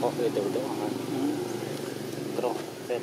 Oh, itu itu. Terus, set.